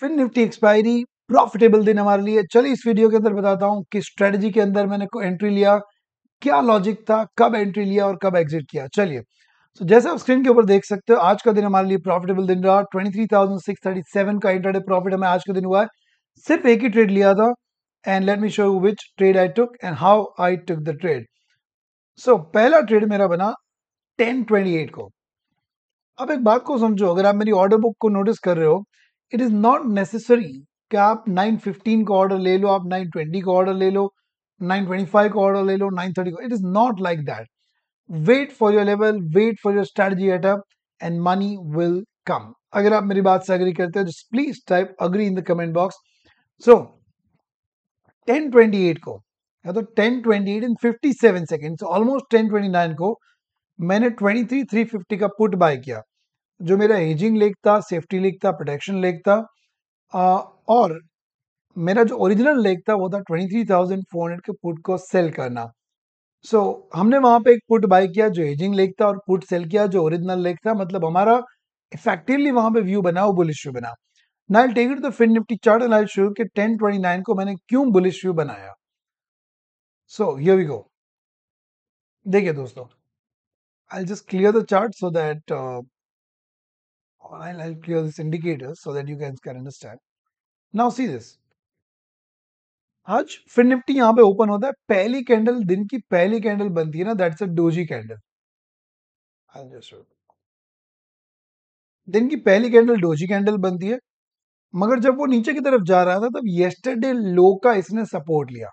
Fin Nifty expiry profitable दिन हमारे लिए। चलिए इस वीडियो के अंदर बताता हूँ कि स्ट्रेटजी के अंदर मैंने एंट्री लिया क्या लॉजिक था कब एंट्री लिया और कब एग्जिट किया। चलिए तो जैसे आप स्क्रीन के ऊपर देख सकते हो आज का दिन हमारे लिए प्रॉफिटेबल दिन रहा। 23,637 का इंटरडे प्रॉफिट हमें आज का दिन हुआ है। सिर्फ़ एक ही ट्रेड लिया था and let me show you which trade I took and how I took the trade so पहला ट्रेड मेरा बना 1028 को। अब एक बात को समझो अगर आप मेरी ऑर्डर बुक को नोटिस कर रहे हो इट इज़ नॉट नेसेसरी कि आप 915 का ऑर्डर ले लो, आप 920 का ऑर्डर ले लो 925 का ऑर्डर ले लो 930 का it is not like that wait for your level wait for your strategy setup and money will come अगर आप मेरी बात से अग्री करते हो तो please type agree in the comment box so 1028 को, या तो 1028 इन 57 सेकंड्स ऑलमोस्ट 1029 को, मैंने 23 350 का पुट बाय किया। जो मेरा एजिंग लेक था सेफ्टी लेक था प्रोटेक्शन लेक था आ, और मेरा जो ओरिजिनल लेक था वो था 23,400 के पुट को सेल करना। सो so, हमने वहाँ पे एक पुट बाय किया जो एजिंग लेक था और पुट सेल किया जो ओरिजिनल लेक था। मतलब हमारा इफेक्टिवली वहाँ पे व्यू बना वो बुलिश व्यू बना। ना take it the fin Nifty chart and I show कि 1029 को मैंने क्यों बुलिश व्यू बनाया। सो हियर वी गो देखिए दोस्तों I just clear the chart so that I'll, I'll clear this indicator so that you guys can understand. Now see this. आज फिर Nifty यहाँ पे ओपन होता है। पहली कैंडल दिन की पहली कैंडल बनती है ना दैट्स अ डोजी कैंडल दिन की पहली कैंडल डोजी कैंडल बनती है। मगर जब वो नीचे की तरफ़ जा रहा था तब येस्टरडे लो का इसने सपोर्ट लिया।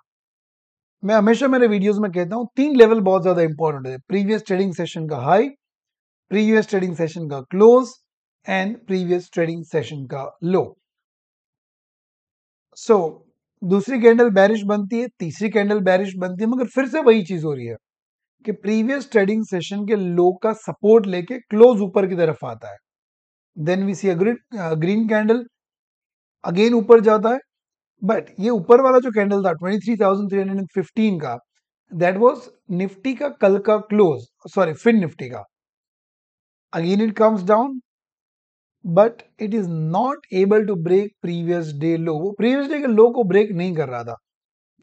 मैं हमेशा मेरे वीडियोस में कहता हूँ तीन लेवल बहुत ज़्यादा इंपॉर्टेंट है। प्रीवियस ट्रेडिंग सेशन का हाई प्रीवियस ट्रेडिंग सेशन का close and previous trading session का लो। सो so, दूसरी कैंडल बैरिश बनती है तीसरी कैंडल बैरिश बनती है मगर फिर से वही चीज़ हो रही है कि प्रीवियस ट्रेडिंग सेशन के लो का सपोर्ट लेके क्लोज ऊपर की तरफ़ आता है। Then we see green candle again ऊपर जाता है बट ये ऊपर वाला जो कैंडल था 23,315 का दैट वाज निफ्टी का कल का क्लोज सॉरी फिन निफ्टी का। Again it comes down but it is not able to break previous day low वो प्रीवियस डे के लो को ब्रेक नहीं कर रहा था।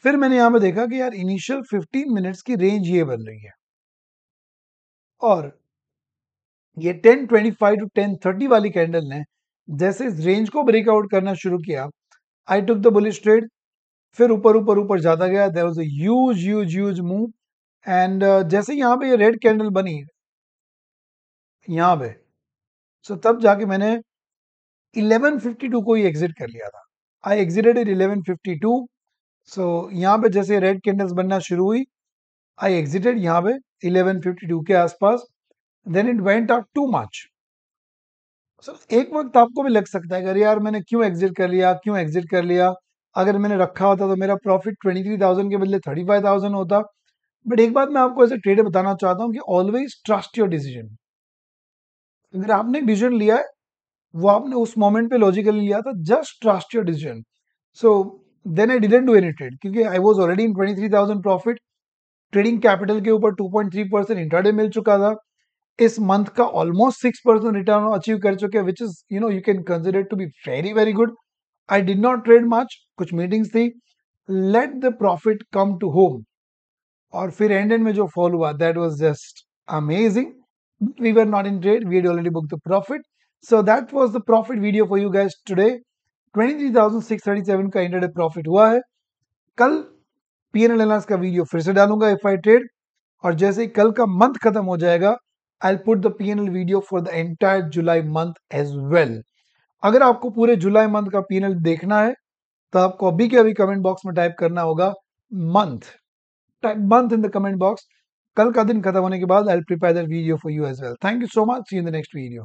फिर मैंने यहाँ पे देखा कि यार इनिशियल 15 मिनट्स की रेंज ये बन रही है। और ये 1025 टू 1030 वाली कैंडल ने जैसे इस रेंज को ब्रेकआउट करना शुरू किया I took the bullish trade फिर ऊपर ऊपर ऊपर जाता गया there was huge huge huge move and जैसे यहाँ पे ये रेड कैंडल बनी, यहाँ पे सो so, तब जाके मैंने 1152 को ही एग्जिट कर लिया था। आई एग्जिटेड इन 1152 सो यहाँ पे जैसे रेड कैंडल्स बनना शुरू हुई आई एग्जिटेड यहाँ पे 1152 के आसपास। Then it went out too much so एक वक्त आपको भी लग सकता है अगर यार मैंने क्यों एग्जिट कर लिया क्यों एग्जिट कर लिया? अगर मैंने रखा होता तो मेरा प्रॉफिट 23,000 के बदले 35,000 होता। बट एक बात मैं आपको ऐसे ट्रेडर बताना चाहता हूँ कि ऑलवेज ट्रस्ट योर डिसीज़न अगर आपने डिसीज़न लिया है, वो आपने उस मोमेंट पे लॉजिकली लिया था just trust your decision so then I didn't do any trade क्योंकि I was already in 23000 profit trading capital के ऊपर 2.3 परसेंट इंटरडे मिल चुका था, इस मंथ का almost six percent return achieve कर चुके which is you know you can consider to be very very good I did not trade much कुछ मीटिंग्स थी let the profit come to home और फिर एंड एंड में जो fall हुआ that was just amazing we were not in trade, we had already booked the profit. So that was the profit video for you guys today. 23637 का intraday profit हुआ है कल PNL एनालिस का video फिर से डालूँगा एफ़ आई ट्रेड और जैसे ही कल का मंथ खत्म हो जाएगा I put the PNL video for the entire July month as well अगर आपको पूरे जुलाई मंथ का पीएनएल देखना है तो आपको अभी के अभी कमेंट बॉक्स में टाइप करना होगा month month in the comment box कल का दिन खत्म होने के बाद I prepare video for you as well thank you so much see in the next video